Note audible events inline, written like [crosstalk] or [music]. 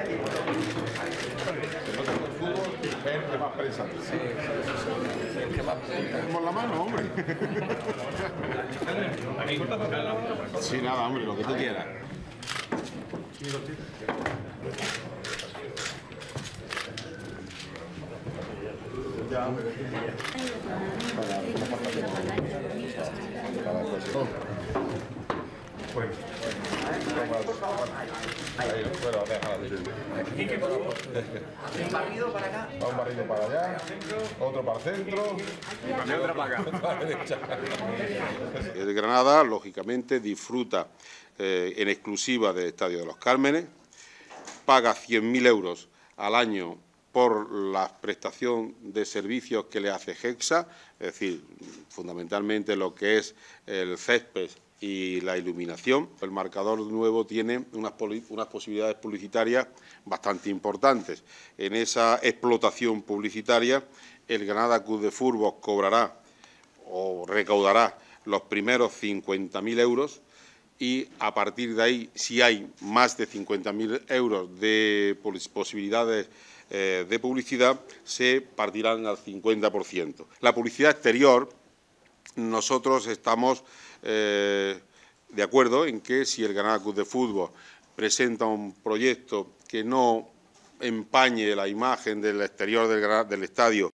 el que más el que más Tenemos la mano, hombre. [laughs] Sí, nada, hombre, lo que tú quieras. Pues, ahí, fuera, Un barrido para acá. Un barrido para allá, otro para el centro y otro para acá. El Granada, lógicamente, disfruta eh, en exclusiva del Estadio de los Cármenes, paga 100.000 euros al año por la prestación de servicios que le hace Hexa, es decir, fundamentalmente lo que es el césped y la iluminación. El marcador nuevo tiene unas, unas, posibilidades publicitarias bastante importantes. En esa explotación publicitaria, el Granada Club de Fútbol cobrará o recaudará los primeros 50.000 euros y a partir de ahí, si hay más de 50.000 euros de posibilidades eh, de publicidad, se partirán al 50%. La publicidad exterior, nosotros estamos eh, de acuerdo en que si el Granada Club de Fútbol presenta un proyecto que no empañe la imagen del exterior del, del estadio